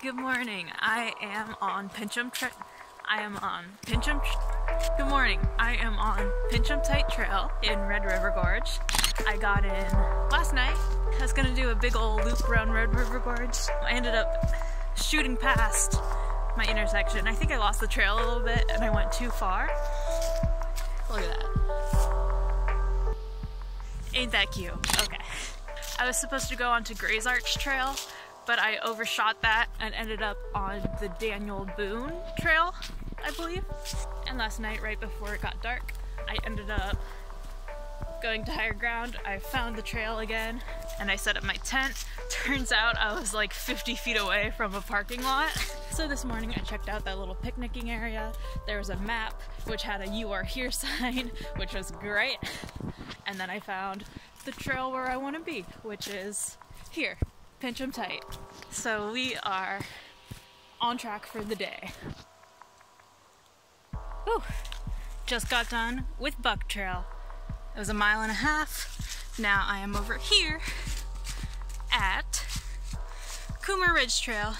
Good morning. I am on Pinch-em Tra- I am on Pinch-em. Good morning. I am on Pinch-em Tight Trail in Red River Gorge. I got in last night. I was gonna do a big old loop around Red River Gorge. I ended up shooting past my intersection. I think I lost the trail a little bit and I went too far. Look at that. Ain't that cute? Okay. I was supposed to go onto Gray's Arch Trail, but I overshot that and ended up on the Daniel Boone Trail, I believe. And last night, right before it got dark, I ended up going to higher ground. I found the trail again and I set up my tent. Turns out I was like 50 feet away from a parking lot. So this morning I checked out that little picnicking area. There was a map which had a You Are Here sign, which was great. And then I found the trail where I want to be, which is here, Pinch-em Tight. So we are on track for the day. Whew. Just got done with Buck Trail. It was a mile and a half. Now I am over here at Koomer Ridge Trail.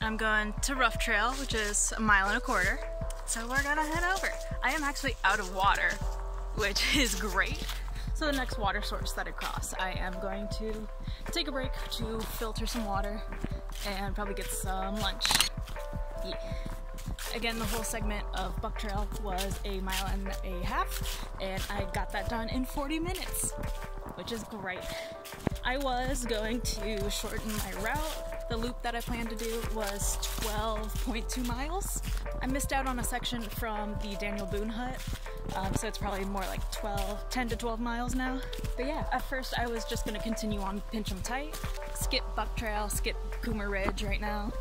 I'm going to Rough Trail, which is a mile and a quarter. So we're gonna head over. I am actually out of water, which is great. So the next water source that I cross, I am going to take a break to filter some water and probably get some lunch. Yeah. Again, the whole segment of Buck Trail was a mile and a half, and I got that done in 40 minutes, which is great. I was going to shorten my route. The loop that I planned to do was 12.2 miles. I missed out on a section from the Daniel Boone hut, um, so it's probably more like 12, 10 to 12 miles now. But yeah, at first I was just gonna continue on Pinch-em Tight, skip Buck Trail, skip Koomer Ridge right now,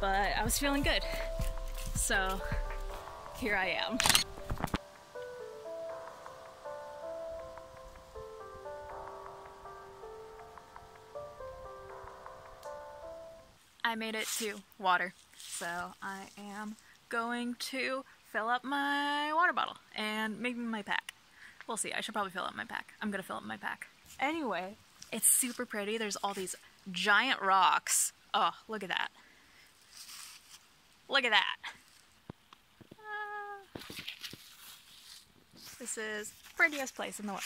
but I was feeling good. So here I am. I made it to water, so I am going to fill up my water bottle and maybe my pack. We'll see. I should probably fill up my pack. I'm gonna fill up my pack. Anyway, it's super pretty. There's all these giant rocks. Oh, look at that. Look at that. Ah. This is prettiest place in the world.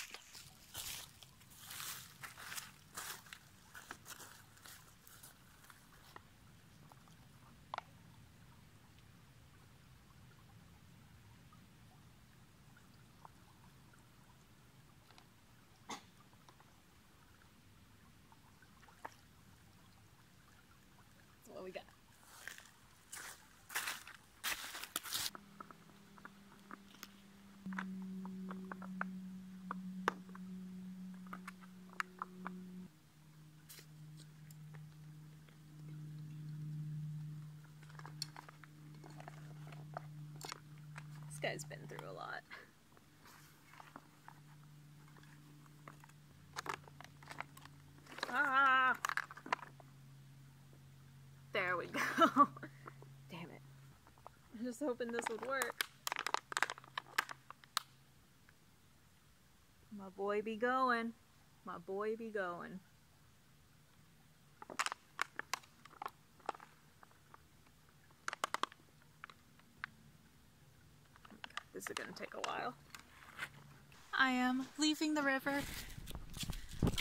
Guy's been through a lot. Ah! There we go. Damn it. I'm just hoping this would work. My boy be going. My boy be going. This is gonna take a while. I am leaving the river.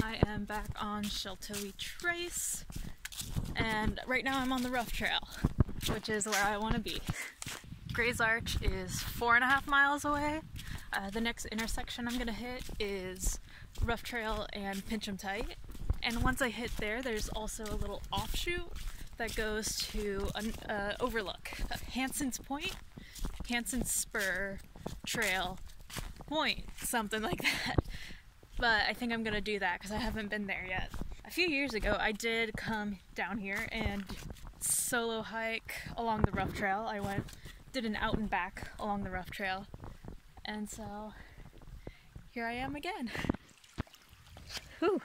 I am back on Sheltowee Trace. And right now I'm on the rough trail, which is where I want to be. Gray's Arch is four and a half miles away. Uh, the next intersection I'm gonna hit is Rough Trail and Pinch-em Tight. And once I hit there, there's also a little offshoot that goes to an uh, overlook, Hanson's Point, Hanson's Spur Trail Point, something like that. But I think I'm gonna do that because I haven't been there yet. A few years ago, I did come down here and solo hike along the rough trail. I went, did an out and back along the rough trail. And so here I am again. Whew.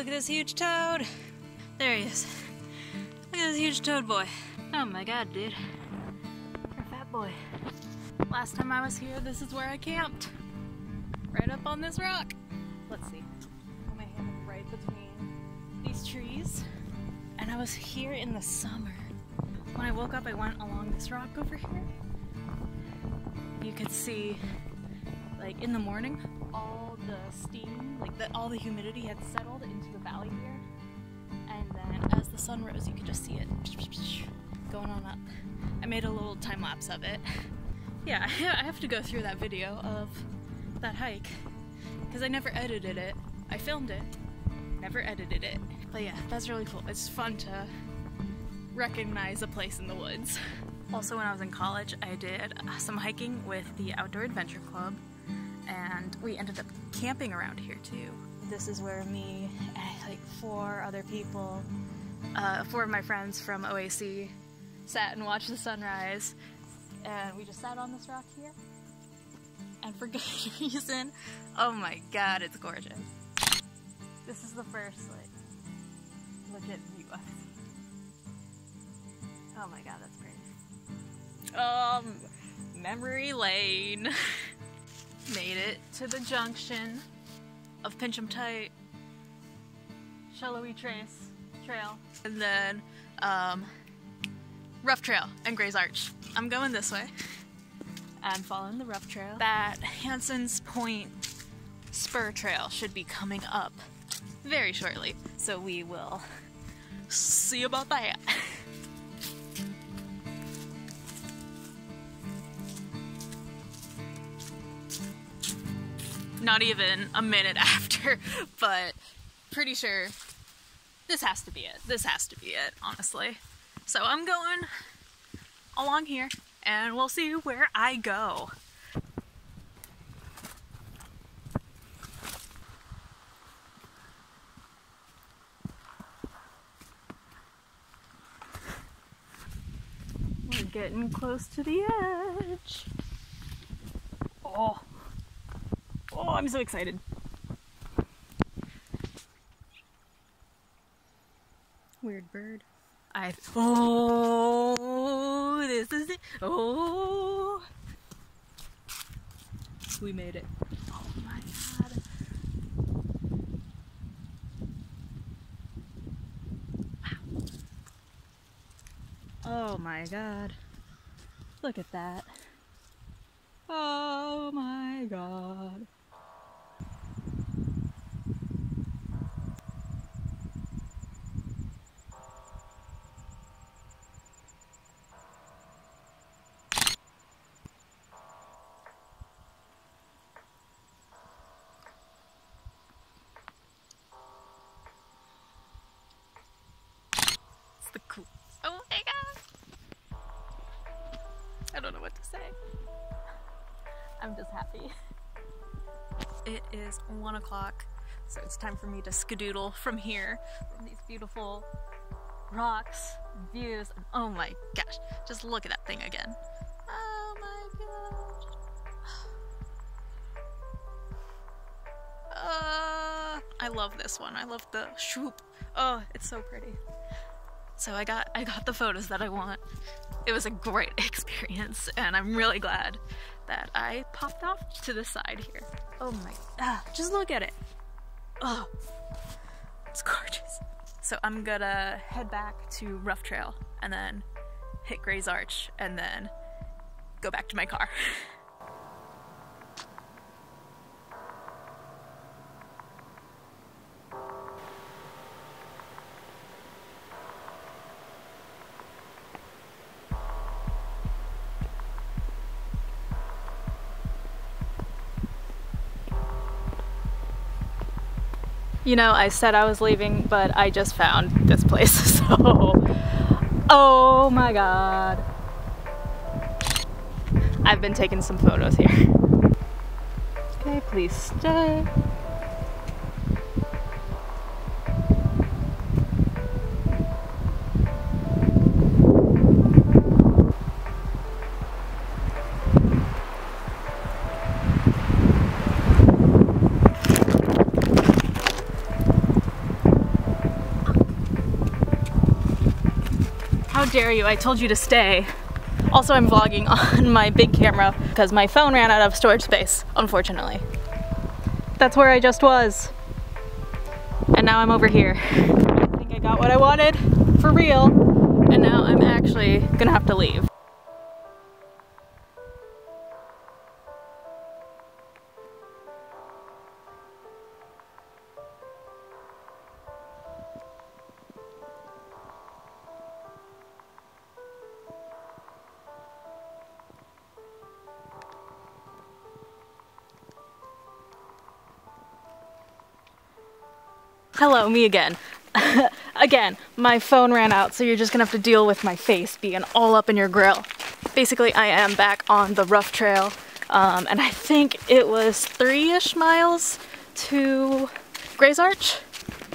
Look at this huge toad. There he is. Look at this huge toad boy. Oh my god, dude. You're a fat boy. Last time I was here, this is where I camped. Right up on this rock. Let's see. Put my hand right between these trees. And I was here in the summer. When I woke up, I went along this rock over here. You could see, like in the morning, all the steam, like the, all the humidity had settled into the valley here. And then as the sun rose, you could just see it going on up. I made a little time lapse of it. Yeah, I have to go through that video of that hike because I never edited it. I filmed it, never edited it. But yeah, that's really cool. It's fun to recognize a place in the woods. Also, when I was in college, I did some hiking with the Outdoor Adventure Club, and we ended up camping around here too. This is where me and like four other people, uh, four of my friends from OAC, sat and watched the sunrise. And we just sat on this rock here. And for good reason, oh my god, it's gorgeous. This is the first, like, legit view I've Oh my god, that's pretty. Um, memory lane. Made it to the junction of Pinch-em Tight, Sheltowee Trace Trail, and then um, Rough Trail and Gray's Arch. I'm going this way. I'm following the rough trail. That Hanson's Point spur trail should be coming up very shortly, so we will see about that. Not even a minute after, but pretty sure this has to be it. This has to be it, honestly. So I'm going along here and we'll see where I go. We're getting close to the edge. Oh, I'm so excited. Weird bird. I oh this is it. Oh. We made it. Oh my god. Oh my god. Look at that. Oh my god what to say. I'm just happy. It is one o'clock, so it's time for me to skedoodle from here, from these beautiful rocks, views, and oh my gosh, just look at that thing again. Oh my gosh. Uh, I love this one. I love the shoop. Oh, it's so pretty. So I got I got the photos that I want. It was a great experience and I'm really glad that I popped off to the side here. Oh my ah, just look at it. Oh it's gorgeous. So I'm gonna head back to Rough Trail and then hit Gray's Arch and then go back to my car. You know, I said I was leaving, but I just found this place, so... Oh my god. I've been taking some photos here. Okay, please stay. Dare you, I told you to stay. Also, I'm vlogging on my big camera because my phone ran out of storage space, unfortunately. That's where I just was. And now I'm over here. I think I got what I wanted, for real. And now I'm actually gonna have to leave. Hello, me again. again, my phone ran out, so you're just gonna have to deal with my face being all up in your grill. Basically, I am back on the rough trail, um, and I think it was three-ish miles to Gray's Arch.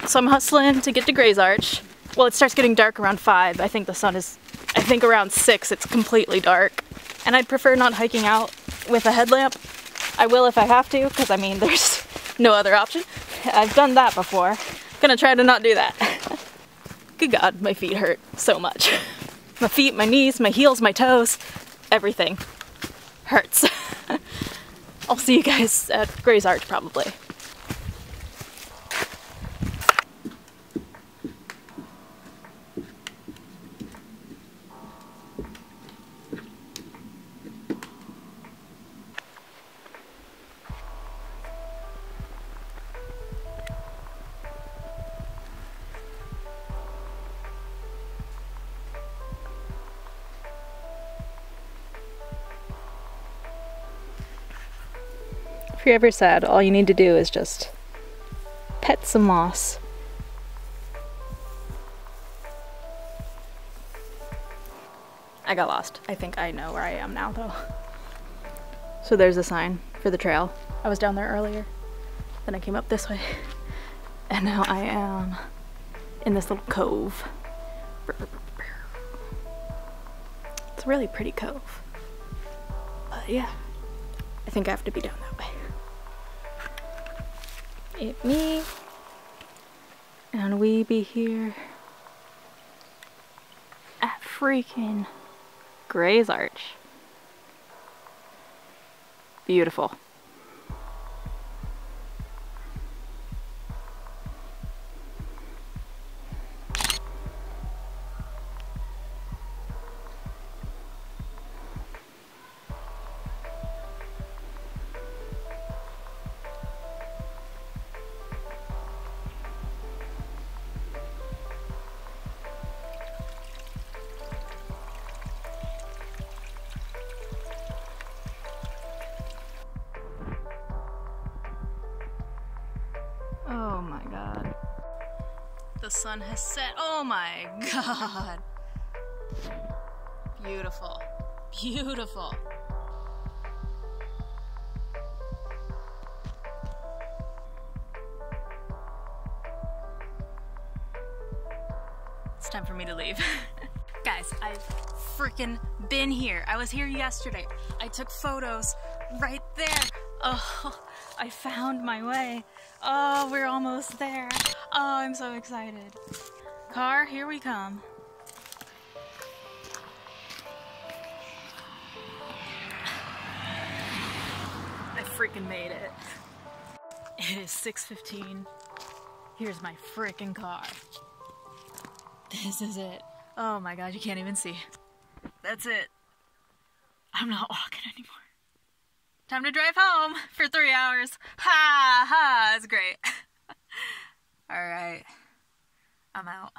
So I'm hustling to get to Gray's Arch. Well, it starts getting dark around five. I think the sun is, I think around six, it's completely dark. And I'd prefer not hiking out with a headlamp. I will if I have to, because I mean, there's no other option. I've done that before. Gonna try to not do that. Good God, my feet hurt so much. My feet, my knees, my heels, my toes, everything hurts. I'll see you guys at Gray's Arch probably. If you're ever sad, all you need to do is just pet some moss. I got lost. I think I know where I am now though. So there's a sign for the trail. I was down there earlier. Then I came up this way. And now I am in this little cove. It's a really pretty cove. But yeah, I think I have to be down way it me and we be here at freaking Gray's Arch. Beautiful. The sun has set. Oh my god. Beautiful. Beautiful. It's time for me to leave. Guys, I've freaking been here. I was here yesterday. I took photos right there. Oh, I found my way. Oh, we're almost there. Oh, I'm so excited. Car, here we come. I freaking made it. It is 6.15. Here's my freaking car. This is it. Oh my god, you can't even see. That's it. I'm not walking anymore. Time to drive home for three hours. Ha ha, it's great. All right, I'm out.